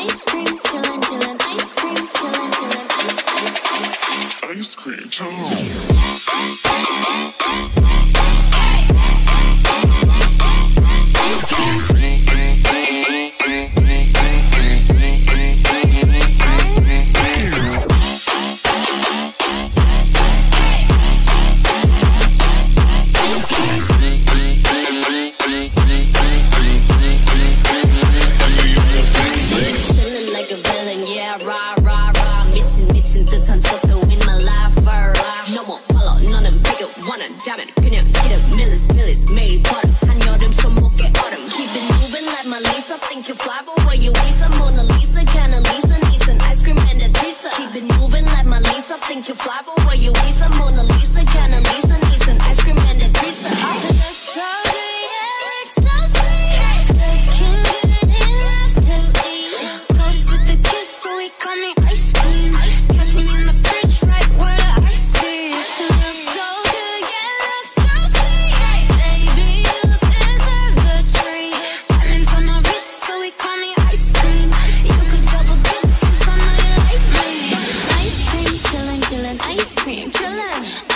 ice cream, chillin', ice cream, ice, ice, ice, ice, ice cream. 내게 원한다면 그냥 기름 밀리스 밀리스 매일 버릇 한여름 손목에 얼음 Keep it moving like Melissa Think you fly but where you is a Mona Lisa. Kinda Lisa needs an ice cream and a pizza. Keep it moving like Melissa Think you fly but where you is a Mona Lisa.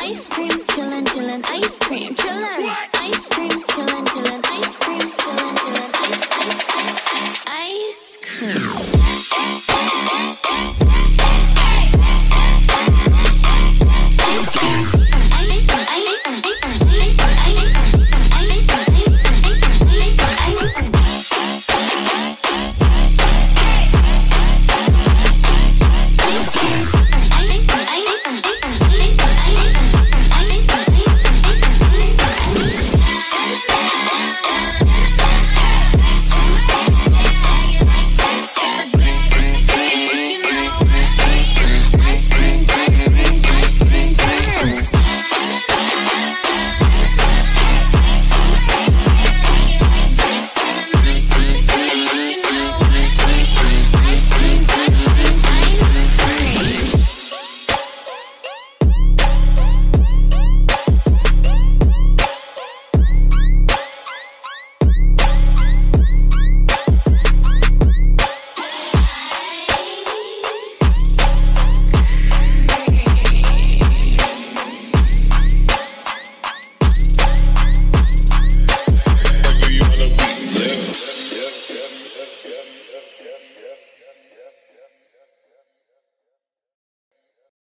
Ice cream, chillin', chillin', ice cream, chillin'. Ice cream, chillin', chillin', ice cream, chillin', chillin', ice, ice, ice, ice, cream.